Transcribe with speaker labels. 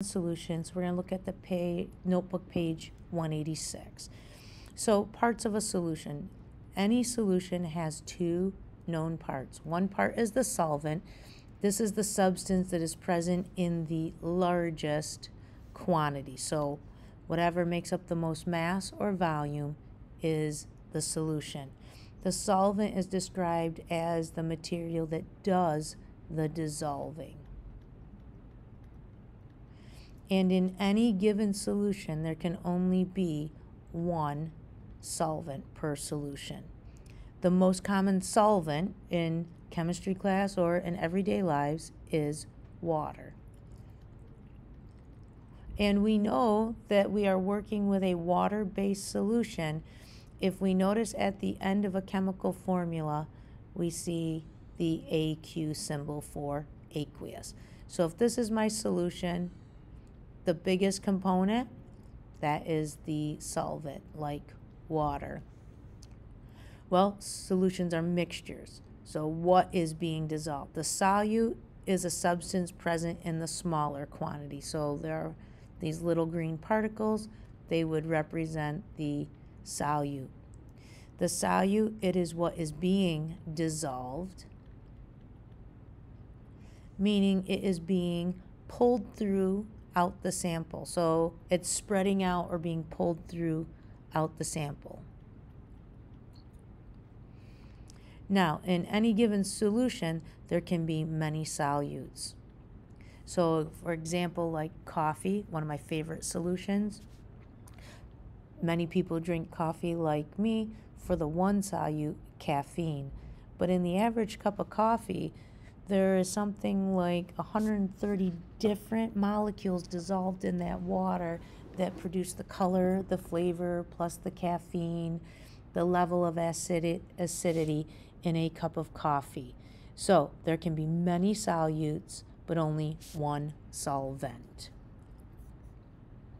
Speaker 1: solutions, we're going to look at the pay, notebook page 186. So parts of a solution. Any solution has two known parts. One part is the solvent. This is the substance that is present in the largest quantity. So whatever makes up the most mass or volume is the solution. The solvent is described as the material that does the dissolving. And in any given solution, there can only be one solvent per solution. The most common solvent in chemistry class or in everyday lives is water. And we know that we are working with a water-based solution if we notice at the end of a chemical formula, we see the AQ symbol for aqueous. So if this is my solution, the biggest component, that is the solvent, like water. Well, solutions are mixtures. So what is being dissolved? The solute is a substance present in the smaller quantity. So there are these little green particles. They would represent the solute. The solute, it is what is being dissolved, meaning it is being pulled through out the sample. So it's spreading out or being pulled through out the sample. Now, in any given solution, there can be many solutes. So, for example, like coffee, one of my favorite solutions. Many people drink coffee like me for the one solute, caffeine. But in the average cup of coffee, there is something like 130 different molecules dissolved in that water that produce the color, the flavor, plus the caffeine, the level of acid acidity in a cup of coffee. So there can be many solutes, but only one solvent.